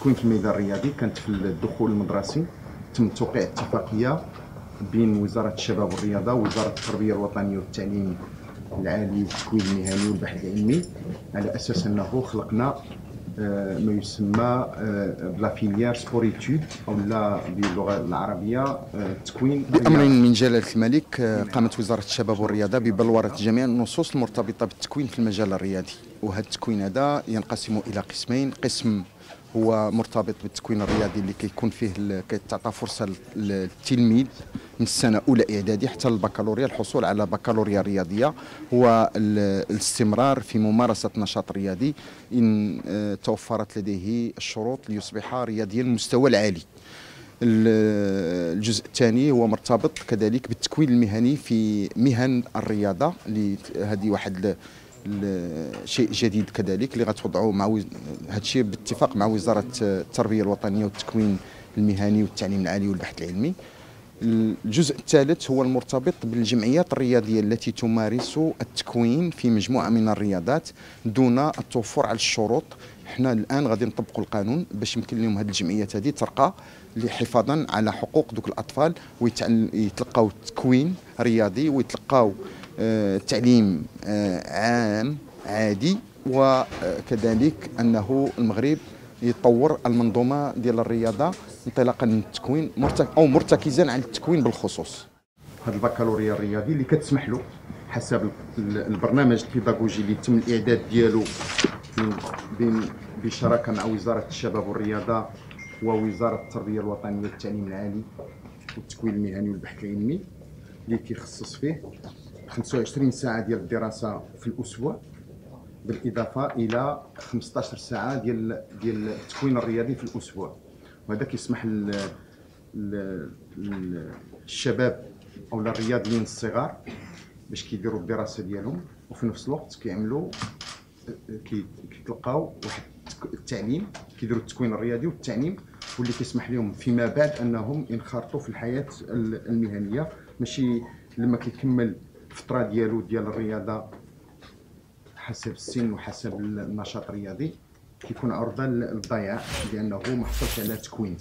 التكوين في الميدان الرياضي كانت في الدخول المدرسي تم توقيع اتفاقية بين وزارة الشباب والرياضة ووزارة التربية الوطنية والتعليم العالي والتكوين المهني والبحث العلمي على أساس أنه خلقنا آه، ما يسمى ب la filière sport-études أو لا باللغة العربية آه، التكوين بأمر من جلالة الملك آه، قامت وزارة الشباب والرياضة ببلورة جميع النصوص المرتبطة بالتكوين في المجال الرياضي. وهذا التكوين هذا ينقسم إلى قسمين قسم هو مرتبط بالتكوين الرياضي اللي كيكون فيه كتعطى فرصة للتلميذ من السنة اولى إعدادي حتى البكالوريا الحصول على بكالوريا رياضية. هو ال- الاستمرار في ممارسة نشاط رياضي. إن آه، توفرت لديه الشروط ليصبح رياضيا المستوى العالي. ال- الجزء الثاني هو مرتبط كذلك بالتكوين المهني في مهن الرياضة هذه واحد شيء جديد كذلك اللي غتوضعوا مع. هذا الشيء باتفاق مع وزارة التربية الوطنية والتكوين المهني والتعليم العالي والبحث العلمي الجزء الثالث هو المرتبط بالجمعيات الرياضية التي تمارس التكوين في مجموعة من الرياضات دون التوفر على الشروط إحنا الآن غادي نطبقوا القانون باش يمكن لهم هذه الجمعيات هذه ترقى لحفاظا على حقوق دوك الأطفال ويتلقاو تكوين رياضي ويتلقاو تعليم آه، عام عادي وكذلك أنه المغرب يطور المنظومة ديال الرياضة انطلاقا من التكوين أو مرتكزا على التكوين بالخصوص. هذا البكالوريا الرياضي اللي كتسمح له حسب ال- البرنامج البيداغوجي اللي تم الإعداد ديالو بشراكة مع وزارة الشباب والرياضة ووزارة التربية الوطنية والتعليم العالي والتكوين المهني والبحث العلمي اللي كيخصص فيه 25 ساعة ديال الدراسة في الأسبوع بالإضافة إلى 15 ساعة ديال ديال التكوين الرياضي في الأسبوع. وهذا كيسمح لل ال- ال- الشباب أو الرياضيين الصغار باش كيديروا الدراسة ديالهم. وفي نفس الوقت كيعملوا كي- كيتلقاو واحد التعليم كيديروا التكوين الرياضي والتعليم واللي كيسمح لهم فيما بعد أنهم ينخرطوا في الحياة ال- المهنية. ماشي لما كيكمل الفترة ديالو ديال الرياضة حسب السن وحسب النشاط الرياضي كيكون عرضه للضياع لأنه ما حصلش على تكوين.